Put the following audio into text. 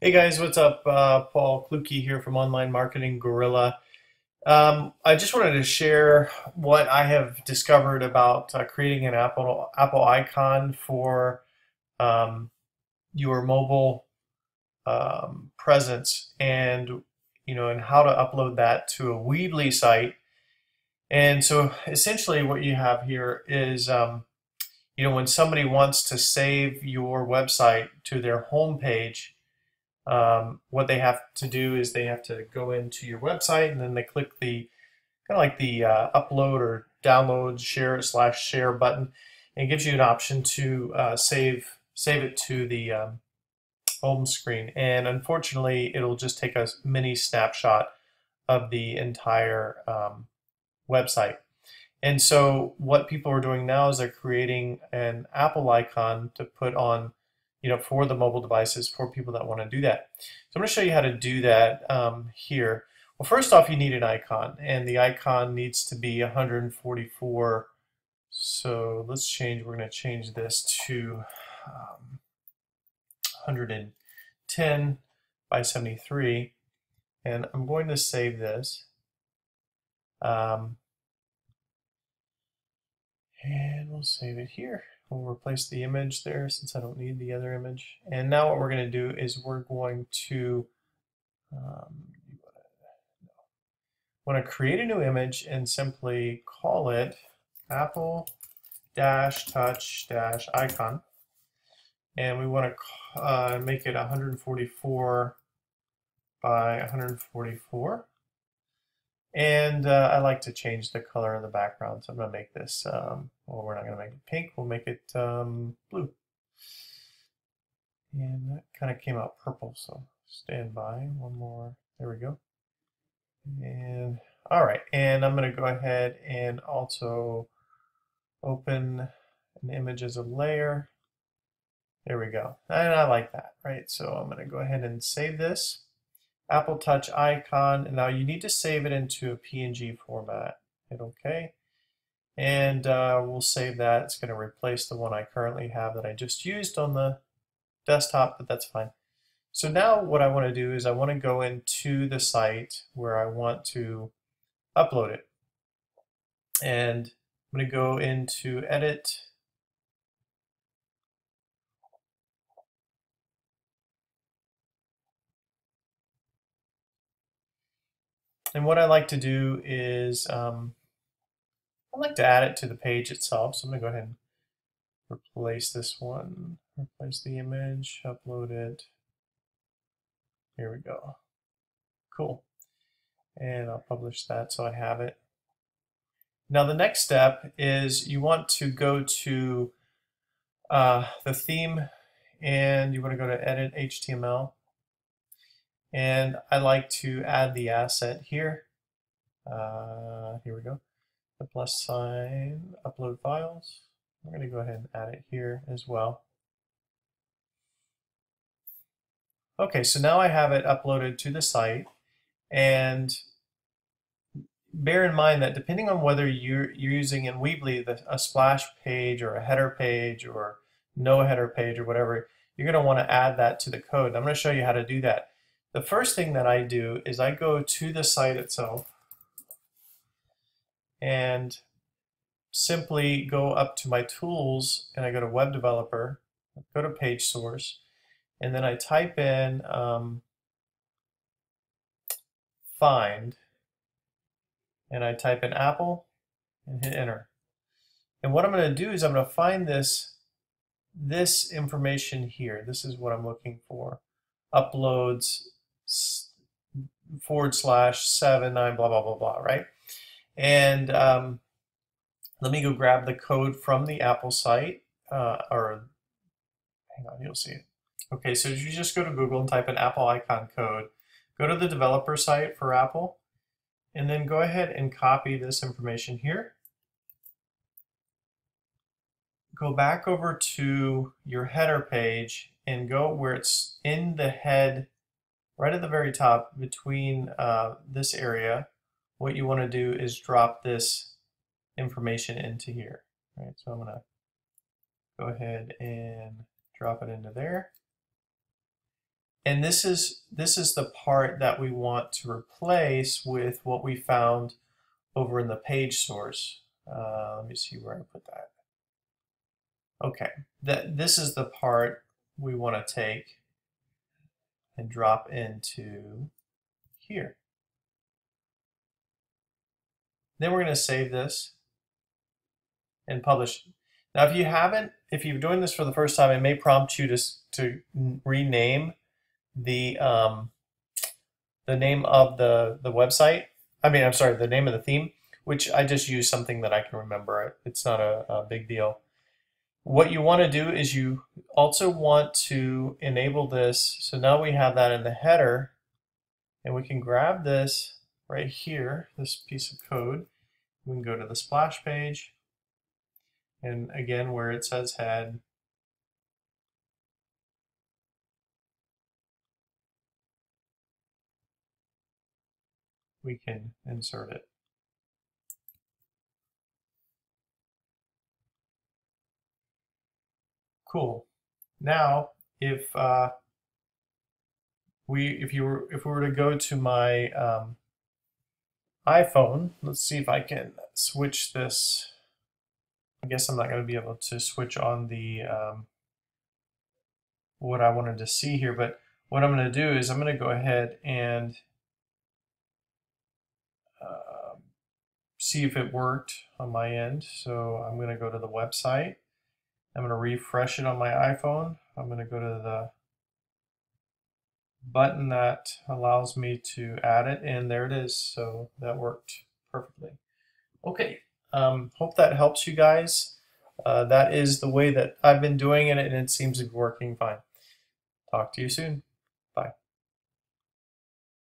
Hey guys, what's up? Uh, Paul Kluke here from Online Marketing Gorilla. Um, I just wanted to share what I have discovered about uh, creating an Apple Apple icon for um, your mobile um, presence, and you know, and how to upload that to a Weebly site. And so, essentially, what you have here is, um, you know, when somebody wants to save your website to their home page um, what they have to do is they have to go into your website and then they click the kind of like the uh, upload or download share slash share button. And it gives you an option to uh, save save it to the um, home screen. And unfortunately it'll just take a mini snapshot of the entire um, website. And so what people are doing now is they're creating an Apple icon to put on you know, for the mobile devices for people that want to do that. So I'm going to show you how to do that um, here. Well, first off, you need an icon, and the icon needs to be 144. So let's change, we're going to change this to um, 110 by 73, and I'm going to save this. Um, and we'll save it here. We'll replace the image there since I don't need the other image. And now what we're going to do is we're going to um, want to create a new image and simply call it apple dash touch dash icon. And we want to uh, make it 144 by 144. And uh, I like to change the color of the background, so I'm going to make this, um, well, we're not going to make it pink, we'll make it um, blue. And that kind of came out purple, so stand by. One more, there we go. And all right, and I'm going to go ahead and also open an image as a layer. There we go. And I like that, right? So I'm going to go ahead and save this. Apple Touch icon. And now you need to save it into a PNG format. Hit OK. And uh, we'll save that. It's going to replace the one I currently have that I just used on the desktop, but that's fine. So now what I want to do is I want to go into the site where I want to upload it. And I'm going to go into Edit, And what I like to do is um, I like to add it to the page itself. So I'm going to go ahead and replace this one, replace the image, upload it. Here we go. Cool. And I'll publish that so I have it. Now the next step is you want to go to uh, the theme and you want to go to edit HTML and I like to add the asset here. Uh, here we go. The plus sign, upload files. I'm going to go ahead and add it here as well. Okay, so now I have it uploaded to the site and bear in mind that depending on whether you're, you're using in Weebly the, a splash page or a header page or no header page or whatever, you're going to want to add that to the code. I'm going to show you how to do that. The first thing that I do is I go to the site itself and simply go up to my tools and I go to web developer, go to page source, and then I type in um, find and I type in Apple and hit enter. And what I'm going to do is I'm going to find this this information here. This is what I'm looking for. Uploads forward slash seven nine blah blah blah blah right? And um, let me go grab the code from the Apple site uh, or hang on you'll see it. Okay so you just go to Google and type in Apple icon code go to the developer site for Apple and then go ahead and copy this information here. Go back over to your header page and go where it's in the head right at the very top between uh, this area, what you want to do is drop this information into here. Right, so I'm going to go ahead and drop it into there. And this is, this is the part that we want to replace with what we found over in the page source. Uh, let me see where I put that. Okay, that this is the part we want to take and drop into here. Then we're going to save this and publish. Now, if you haven't, if you're doing this for the first time, it may prompt you to, to rename the um, the name of the, the website. I mean, I'm sorry, the name of the theme, which I just use something that I can remember. It's not a, a big deal. What you want to do is you also want to enable this. So now we have that in the header and we can grab this right here, this piece of code. We can go to the splash page and again where it says head, we can insert it. Cool. Now, if uh, we, if you were, if we were to go to my um, iPhone, let's see if I can switch this. I guess I'm not going to be able to switch on the um, what I wanted to see here, but what I'm going to do is I'm going to go ahead and uh, see if it worked on my end. So I'm going to go to the website I'm going to refresh it on my iPhone. I'm going to go to the button that allows me to add it, and there it is. So that worked perfectly. Okay, um, hope that helps you guys. Uh, that is the way that I've been doing it, and it seems to be working fine. Talk to you soon.